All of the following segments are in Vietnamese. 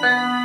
Bye.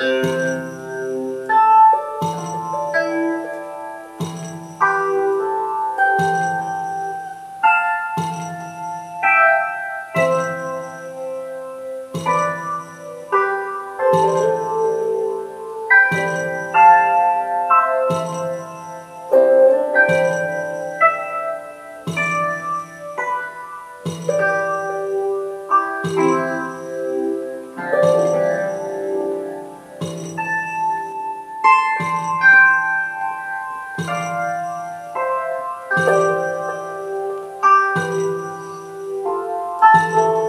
Uh... Música